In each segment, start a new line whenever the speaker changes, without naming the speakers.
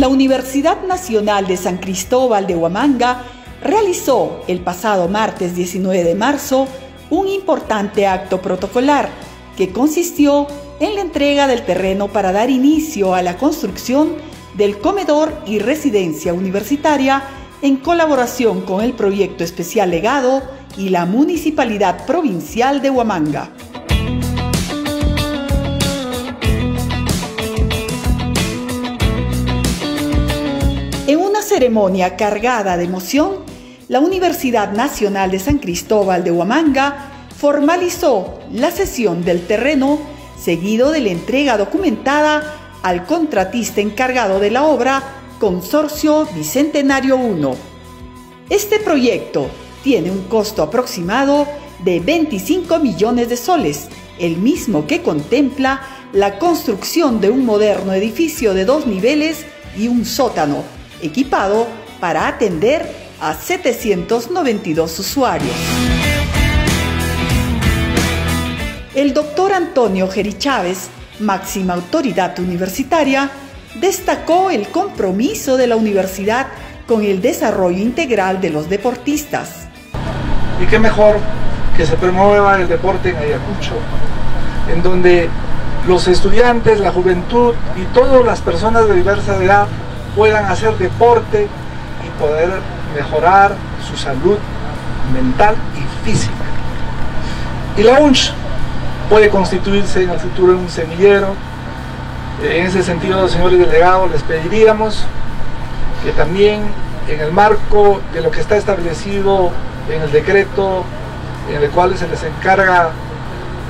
la Universidad Nacional de San Cristóbal de Huamanga realizó el pasado martes 19 de marzo un importante acto protocolar que consistió en la entrega del terreno para dar inicio a la construcción del comedor y residencia universitaria en colaboración con el proyecto especial legado y la Municipalidad Provincial de Huamanga. Ceremonia cargada de emoción, la Universidad Nacional de San Cristóbal de Huamanga formalizó la cesión del terreno seguido de la entrega documentada al contratista encargado de la obra Consorcio Bicentenario 1. Este proyecto tiene un costo aproximado de 25 millones de soles, el mismo que contempla la construcción de un moderno edificio de dos niveles y un sótano, equipado para atender a 792 usuarios. El doctor Antonio Geri Chávez, máxima autoridad universitaria, destacó el compromiso de la universidad con el desarrollo integral de los deportistas.
Y qué mejor que se promueva el deporte en Ayacucho, en donde los estudiantes, la juventud y todas las personas de diversa edad puedan hacer deporte y poder mejorar su salud mental y física. Y la UNCH puede constituirse en el futuro en un semillero. En ese sentido, señores delegados, les pediríamos que también en el marco de lo que está establecido en el decreto en el cual se les encarga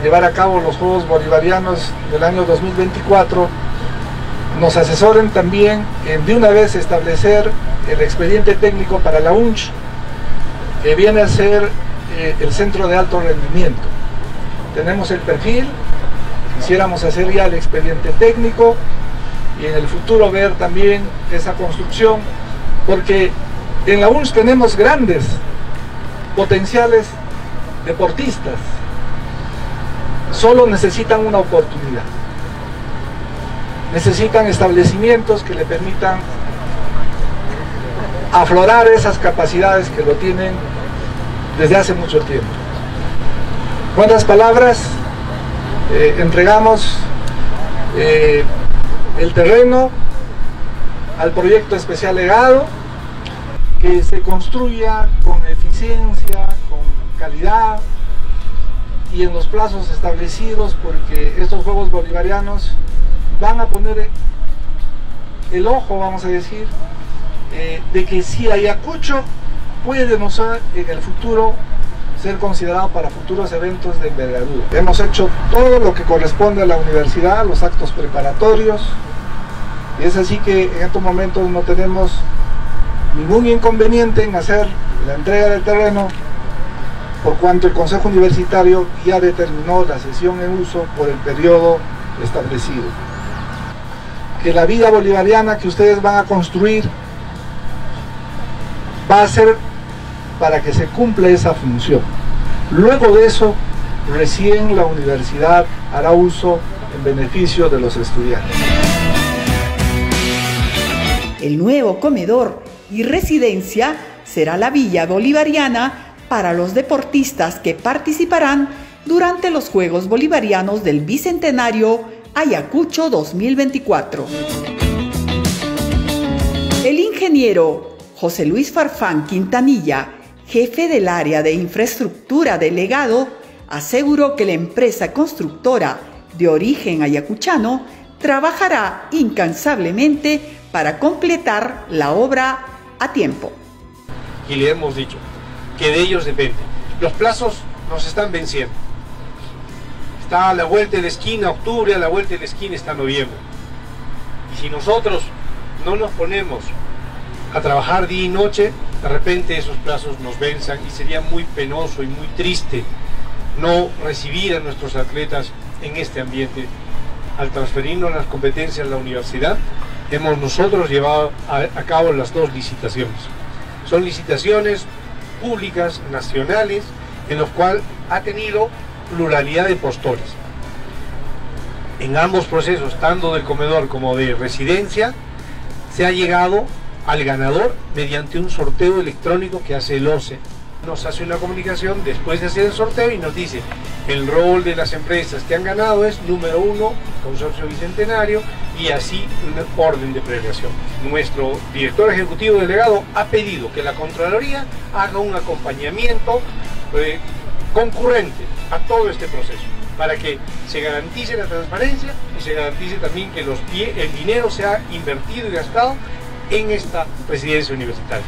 llevar a cabo los Juegos Bolivarianos del año 2024, nos asesoren también en de una vez establecer el expediente técnico para la UNCH, que viene a ser eh, el centro de alto rendimiento. Tenemos el perfil, quisiéramos hacer ya el expediente técnico y en el futuro ver también esa construcción, porque en la UNCH tenemos grandes potenciales deportistas, solo necesitan una oportunidad. Necesitan establecimientos que le permitan aflorar esas capacidades que lo tienen desde hace mucho tiempo. Buenas palabras, eh, entregamos eh, el terreno al proyecto especial legado, que se construya con eficiencia, con calidad y en los plazos establecidos, porque estos Juegos Bolivarianos van a poner el ojo, vamos a decir, eh, de que si Ayacucho puede demostrar en el futuro ser considerado para futuros eventos de envergadura. Hemos hecho todo lo que corresponde a la universidad, los actos preparatorios, y es así que en estos momentos no tenemos ningún inconveniente en hacer la entrega del terreno por cuanto el Consejo Universitario ya determinó la sesión en uso por el periodo establecido. Que la vida bolivariana que ustedes van a construir va a ser para que se cumpla esa función. Luego de eso, recién la universidad hará uso en beneficio de los estudiantes.
El nuevo comedor y residencia será la Villa Bolivariana para los deportistas que participarán durante los Juegos Bolivarianos del Bicentenario Ayacucho 2024. El ingeniero José Luis Farfán Quintanilla jefe del área de infraestructura delegado, aseguró que la empresa constructora de origen ayacuchano trabajará incansablemente para completar la obra a tiempo.
Y le hemos dicho que de ellos depende. Los plazos nos están venciendo. Está a la vuelta de la esquina octubre, a la vuelta de la esquina está noviembre. Y si nosotros no nos ponemos a trabajar día y noche, de repente esos plazos nos venzan y sería muy penoso y muy triste no recibir a nuestros atletas en este ambiente. Al transferirnos las competencias a la universidad, hemos nosotros llevado a, cabo las dos licitaciones. Son licitaciones públicas, nacionales, en los cuales ha tenido pluralidad de postores. En ambos procesos, tanto del comedor como de residencia, se ha llegado al ganador mediante un sorteo electrónico que hace el OCE. Nos hace una comunicación después de hacer el sorteo y nos dice el rol de las empresas que han ganado es número uno, Consorcio Bicentenario, y así un orden de premiación. Nuestro director ejecutivo delegado ha pedido que la Contraloría haga un acompañamiento eh, concurrente a todo este proceso para que se garantice la transparencia y se garantice también que el dinero sea invertido y gastado en esta residencia universitaria.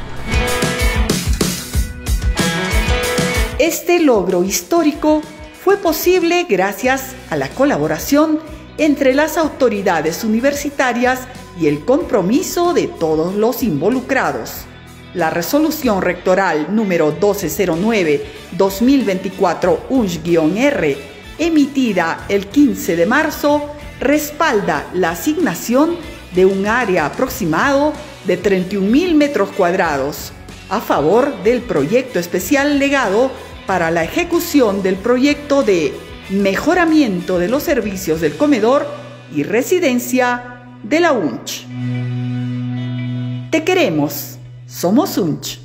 Este logro histórico fue posible gracias a la colaboración entre las autoridades universitarias y el compromiso de todos los involucrados. La resolución rectoral número 1209-2024 UNSH-R, emitida el 15 de marzo, respalda la asignación de un área aproximado de 31.000 metros cuadrados a favor del proyecto especial legado para la ejecución del proyecto de mejoramiento de los servicios del comedor y residencia de la UNCH. Te queremos, somos UNCH.